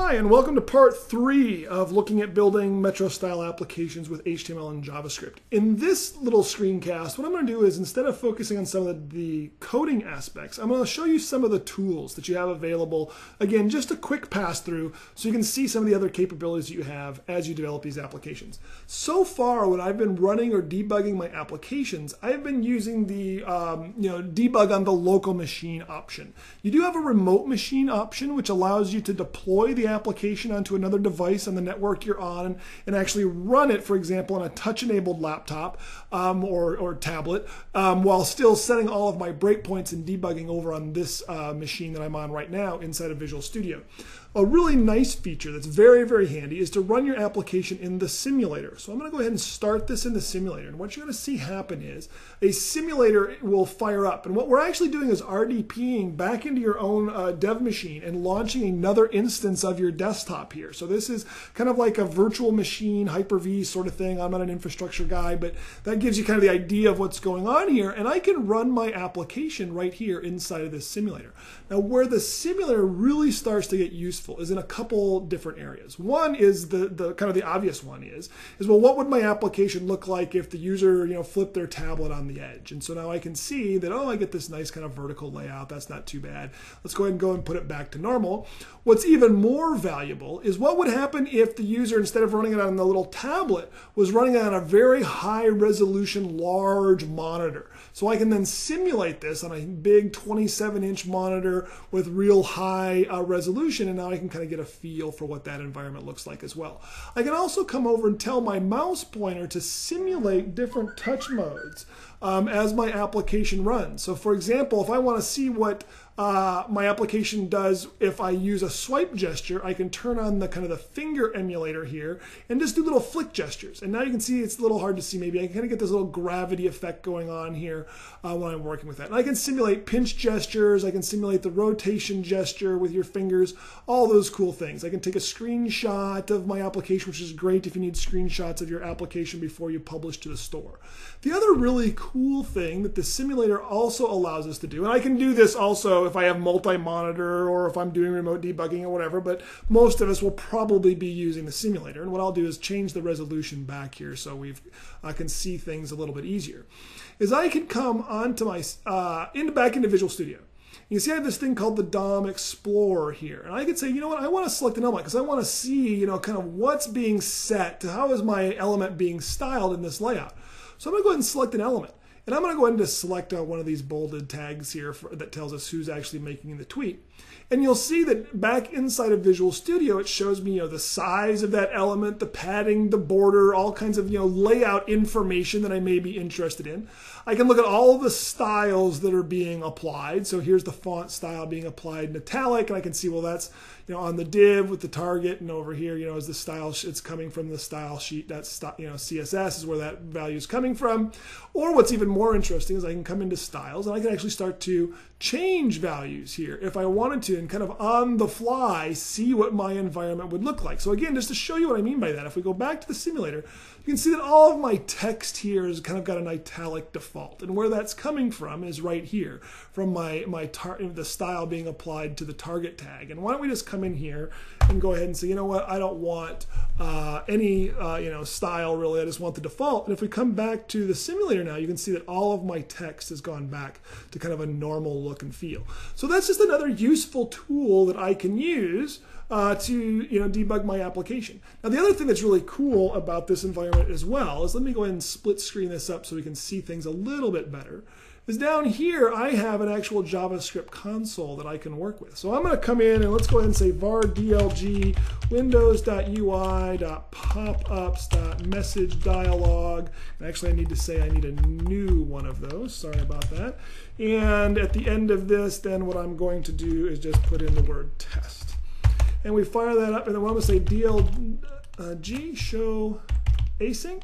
Hi, and welcome to part three of looking at building Metro style applications with HTML and JavaScript. In this little screencast, what I'm going to do is instead of focusing on some of the coding aspects, I'm going to show you some of the tools that you have available. Again, just a quick pass through so you can see some of the other capabilities that you have as you develop these applications. So far, when I've been running or debugging my applications, I've been using the um, you know debug on the local machine option. You do have a remote machine option, which allows you to deploy the application onto another device on the network you're on and actually run it, for example, on a touch enabled laptop um, or, or tablet um, while still setting all of my breakpoints and debugging over on this uh, machine that I'm on right now inside of Visual Studio. A really nice feature that's very, very handy is to run your application in the simulator. So I'm going to go ahead and start this in the simulator. And what you're going to see happen is a simulator will fire up. And what we're actually doing is RDPing back into your own uh, dev machine and launching another instance of your desktop here. So this is kind of like a virtual machine, Hyper-V sort of thing. I'm not an infrastructure guy, but that gives you kind of the idea of what's going on here. And I can run my application right here inside of this simulator. Now, where the simulator really starts to get useful useful is in a couple different areas. One is the, the kind of the obvious one is, is well, what would my application look like if the user, you know, flipped their tablet on the edge? And so now I can see that, oh, I get this nice kind of vertical layout. That's not too bad. Let's go ahead and go and put it back to normal. What's even more valuable is what would happen if the user, instead of running it on the little tablet, was running it on a very high resolution, large monitor. So I can then simulate this on a big 27 inch monitor with real high uh, resolution. And now I can kind of get a feel for what that environment looks like as well. I can also come over and tell my mouse pointer to simulate different touch modes um, as my application runs. So for example, if I want to see what uh, my application does if I use a swipe gesture, I can turn on the kind of the finger emulator here and just do little flick gestures. And now you can see it's a little hard to see maybe. I can kind of get this little gravity effect going on here uh, when I'm working with that. And I can simulate pinch gestures. I can simulate the rotation gesture with your fingers, all those cool things. I can take a screenshot of my application, which is great if you need screenshots of your application before you publish to the store. The other really cool thing that the simulator also allows us to do, and I can do this also if I have multi-monitor or if I'm doing remote debugging or whatever, but most of us will probably be using the simulator. And what I'll do is change the resolution back here so we uh, can see things a little bit easier. Is I can come onto my, uh, into back into Visual Studio. You see I have this thing called the DOM Explorer here. And I could say, you know what, I want to select an element because I want to see, you know, kind of what's being set to how is my element being styled in this layout. So I'm going to go ahead and select an element. And I'm going to go ahead and just select uh, one of these bolded tags here for, that tells us who's actually making the tweet. And you'll see that back inside of Visual Studio, it shows me, you know, the size of that element, the padding, the border, all kinds of, you know, layout information that I may be interested in. I can look at all the styles that are being applied. So here's the font style being applied in italic, and I can see, well, that's, you know, on the div with the target, and over here, you know, is the style, it's coming from the style sheet. That's, you know, CSS is where that value is coming from. Or what's even more interesting is I can come into styles, and I can actually start to change values here if I wanted to and kind of on the fly see what my environment would look like. So again, just to show you what I mean by that, if we go back to the simulator, you can see that all of my text here has kind of got an italic default. And where that's coming from is right here, from my, my the style being applied to the target tag. And why don't we just come in here and go ahead and say, you know what, I don't want uh, any uh, you know style really, I just want the default. And if we come back to the simulator now, you can see that all of my text has gone back to kind of a normal look and feel. So that's just another useful tool that I can use uh, to you know debug my application. Now the other thing that's really cool about this environment as well is let me go ahead and split screen this up so we can see things a little bit better. Is down here I have an actual JavaScript console that I can work with. So I'm going to come in and let's go ahead and say var dlg windows.ui.popups.message dialog. And actually I need to say I need a new one of those. Sorry about that. And at the end of this then what I'm going to do is just put in the word test and we fire that up, and then I'm going to say dlg show async.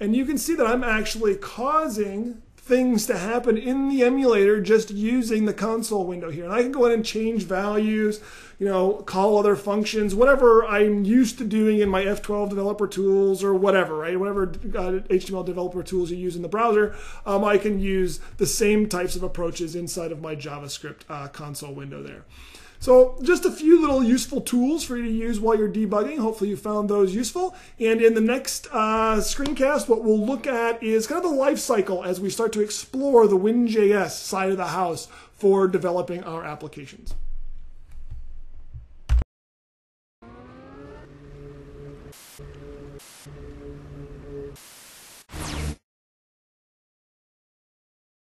And you can see that I'm actually causing things to happen in the emulator just using the console window here. And I can go in and change values, you know, call other functions, whatever I'm used to doing in my F12 developer tools or whatever, right? Whatever uh, HTML developer tools you use in the browser, um, I can use the same types of approaches inside of my JavaScript uh, console window there. So just a few little useful tools for you to use while you're debugging. Hopefully you found those useful. And in the next uh, screencast, what we'll look at is kind of the life cycle as we start to explore the WinJS side of the house for developing our applications.